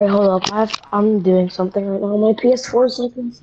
Hey, hold up. I have, I'm doing something right now. My PS4 is like this.